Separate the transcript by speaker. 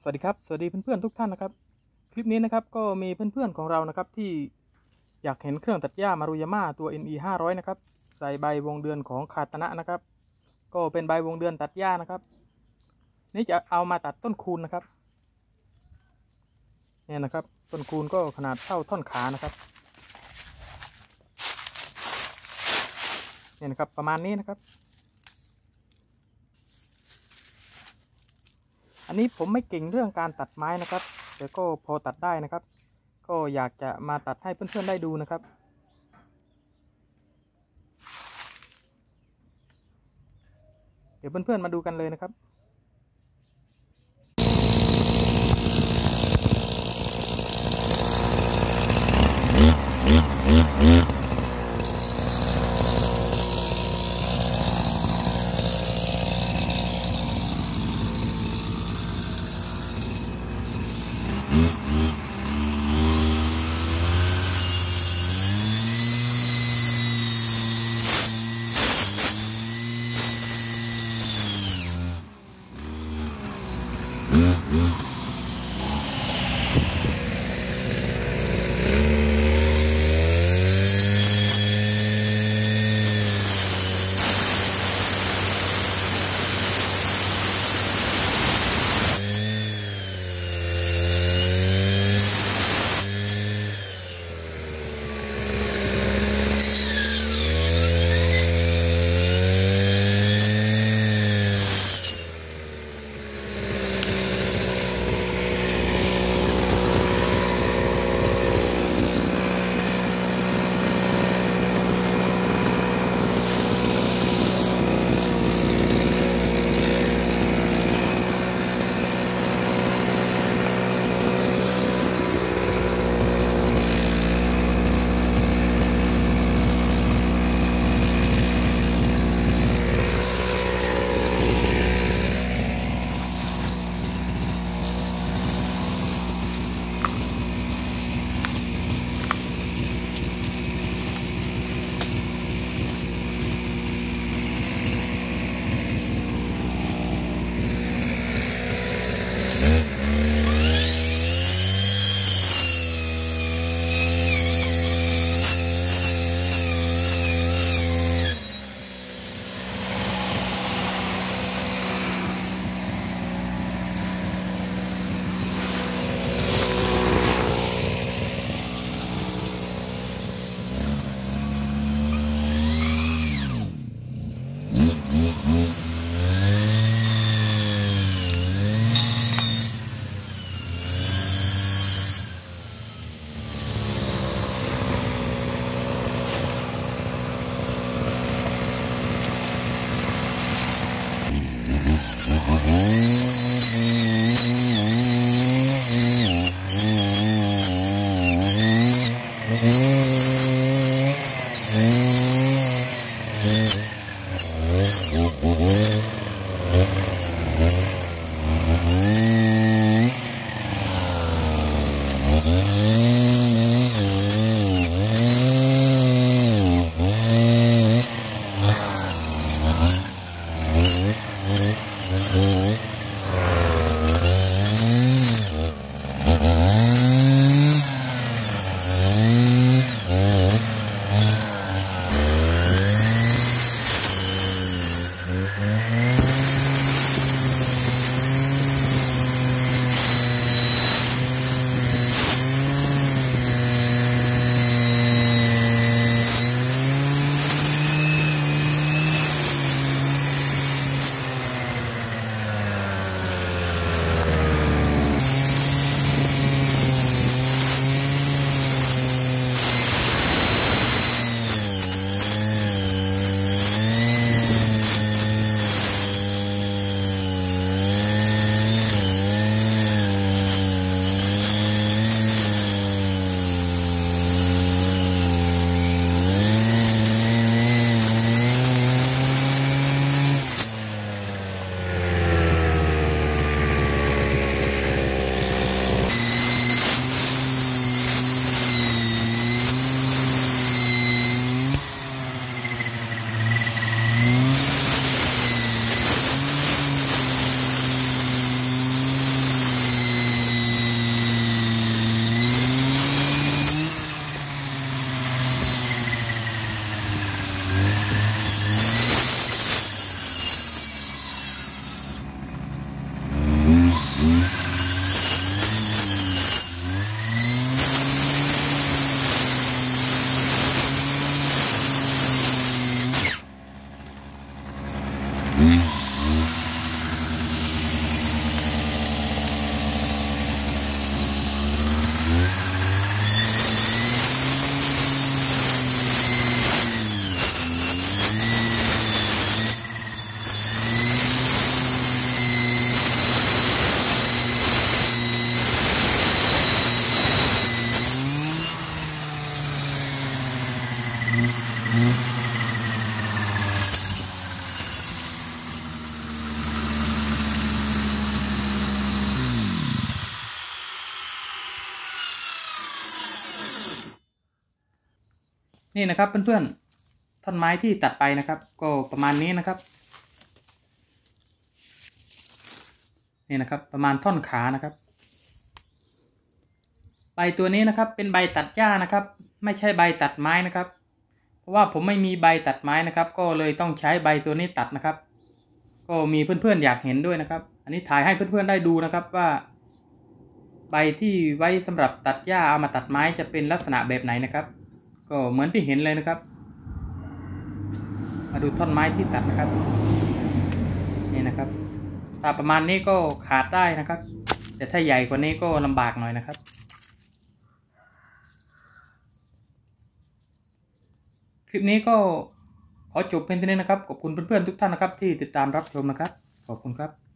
Speaker 1: สวัสดีครับ สวัสดีเพื่อนๆทุกท่านนะครับ คลิปนี้นะครับก็มีเพื่อนๆของเรานะครับที่อยากเห็นเครื่องตัดหญ้ามารุยาม่าตัว NE 500นะครับใส่ใบวงเดือนของคาตนะนะครับ ก็เป็นใบวงเดือนตัดหญ้านะครับ นี่จะเอามาตัดต้นคูณนะครับเนี่ยนะครับต้นคูณก็ขนาดเท่าท่อนขานะครับเนี่ยนะครับประมาณนี้นะครับ อันนี้ผมไม่เก่งเรื่องการตัดไม้นะครับ แต่ก็พอตัดได้นะครับ ก็อยากจะมาตัดให้เพื่อนๆได้ดูนะครับ เดี๋ยวเพื่อนๆมาดูกันเลยนะครับ Mm-hmm. นี่นะครับเพื่อนๆท่อนไม้ที่ตัดไปนะครับ ก็ประมาณนี้นะครับนี่นะครับประมาณท่อนขานะครับ ใบตัวนี้นะครับเป็นใบตัดหญ้านะครับ ไม่ใช่ใบตัดไม้นะครับ เพราะว่าผมไม่มีใบตัดไม้นะครับ ก็เลยต้องใช้ใบตัวนี้ตัดนะครับ ก็มีเพื่อนๆอยากเห็นด้วยนะครับ อันนี้ถ่ายให้เพื่อนๆได้ดูนะครับว่า ใบที่ไว้สำหรับตัดหญ้าเอามาตัดไม้จะเป็นลักษณะแบบไหนนะครับ ก็เหมือนที่เห็นเลยนะครับ มาดูท่อนไม้ที่ตัดนะครับ นี่นะครับถ้าประมาณนี้ก็ขาดได้นะครับ แต่ถ้าใหญ่กว่านี้ก็ลำบากหน่อยนะครับ คลิปนี้ก็ขอจบเพียงเท่านี้นะครับ ขอบคุณเพื่อนๆทุกท่านนะครับ ที่ติดตามรับชมนะครับ ขอบคุณครับ